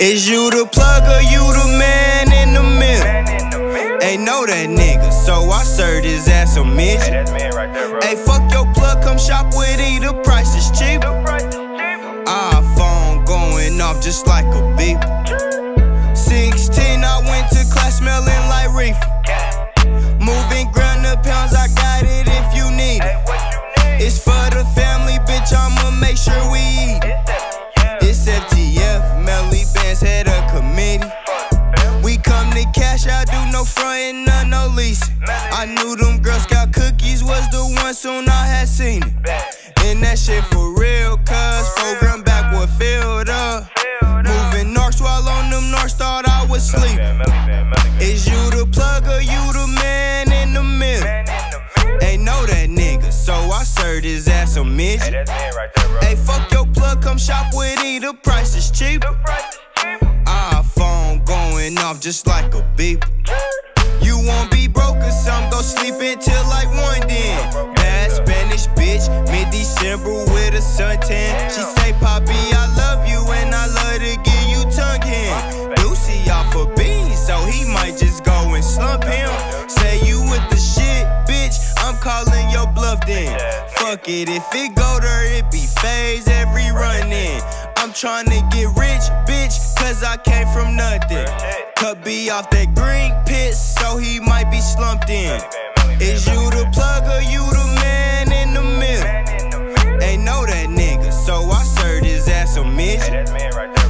Is you the plug or you the man in the middle? Ain't know that nigga, so I served his ass a Hey, mission. that's me right there, bro. Hey, fuck your plug, come shop with E, the price is cheap. iPhone going off just like a beep. Frontin', none, no leasing. I knew them Girl Scout cookies was the one soon I had seen it. And that shit for real, cuz program back what filled up. Moving north while on them north, thought I was sleeping. Is you the plug or you the man in the middle? Ain't know that nigga, so I served his ass a midget. me. Hey, fuck your plug, come shop with E, the price is cheap. iPhone going off just like a beep. December with a suntan. She say, Poppy, I love you and I love to give you tongue hand. Lucy off a bean, so he might just go and slump him. Say you with the shit, bitch, I'm calling your bluff then. Fuck it, if it go there, it be phase every run in. I'm tryna get rich, bitch, cause I came from nothing. Could be off that green Hey, that's me right there,